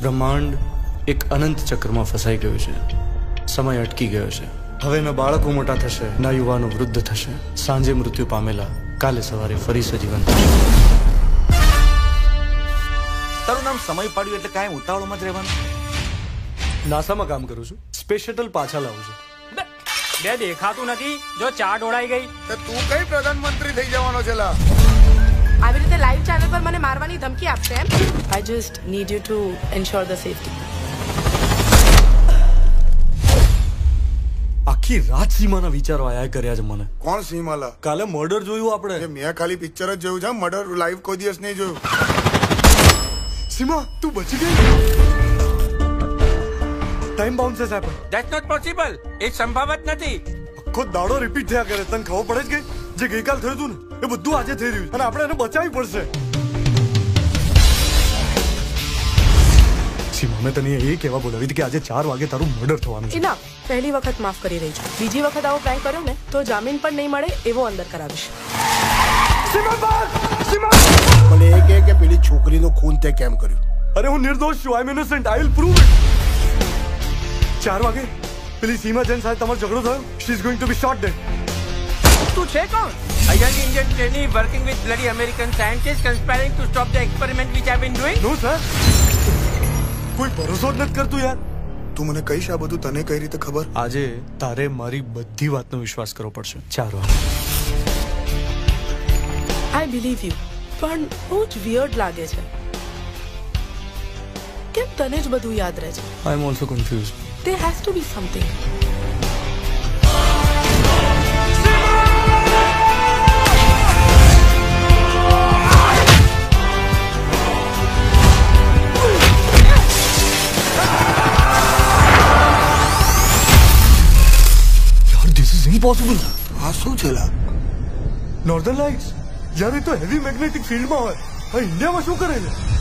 બ્રહ્માંડ એક અનંત ચક્રમાં ફસાઈ ગયું છે. સમય અટકી ગયો છે. હવે ન બાળકો મોટા થશે ન યુવાનો વૃદ્ધ થશે. સાંજે મૃત્યુ પામેલા કાલે સવારે ફરી સજીવન થશે તારું નામ સમય પાડ્યું એટલે કાંઈ ઉતાવળમાં જ રહેવાનું? નાસામાં કામ કરું છું. સ્પેસ શટલ પાછા લાવું છું. બે દેખાતું નથી જો ચા ઢોળાઈ ગઈ. તો તું કઈ પ્રધાનમંત્રી થઈ જવાનો છે લા પર ધમકી આપશે એમ? I just need you to ensure the safety આખી રાત સીમાના વિચારો આયા કર્યા છે મને. કોણ સીમાલા? કાલે મર્ડર જોયું આપણે. મેં ખાલી પિક્ચર જ જોયું છે મર્ડર લાઈવ કોઈ દિવસ નહીં જોયું. સીમા તું બચી ગઈ? ટાઈમ બાઉન્સ છે સાહેબ. ધેટ્સ નોટ પોસિબલ એ સંભવત જ નથી. આખો દાડો રિપીટ થયા કરે. તને ખબર પડે જ ગઈ જે ગઈકાલ થયું હતું ને એ બધું આજે થઈ રહ્યું છે. અને આપણે એને બચાવવી પડશે. મેં તને એ કહેવા બોલાવી હતી કે આજે ચાર વાગે તારું મર્ડર થવાનું છે ઇના પહેલી વખત માફ કરી રહી છું બીજી વખત આવો પ્રેન્ક કર્યો ને તો જામીન પણ નહીં મળે એવો અંદર કરાવીશ મને એ કહે કે પેલી છોકરીનું ખૂન તે કેમ કર્યું અરે હું નિર્દોષ છું I am innocent I will prove it ચાર વાગે પેલી સીમા જૈન સાથે તમારો ઝઘડો થયો she is going to be shot dead તું છે કોણ A young Indian trainee working with bloody American scientists conspiring to stop the experiment which I've been doing? No sir કોઈ ભરોસો જ નથી કરતું યાર. તું મને કહીશ આ બધું તને કઈ રીતે ખબર? આજે તારે મારી બધી વાતનો વિશ્વાસ કરવો પડશે. ચાલો. આઈ બિલીવ યુ પણ બહુ જ વિયર્ડ લાગે છે. કેમ તને જ બધું યાદ રહે છે? આઈ એમ ઓલસો કન્ફ્યુઝ તે has to be something this આ શું છે લા નોર્ધન લાઇટ્સ જ્યારે તો હેવી મેગ્નેટિક ફિલ્ડમાં હોય હવે ઇન્ડિયામાં શું કરે છે?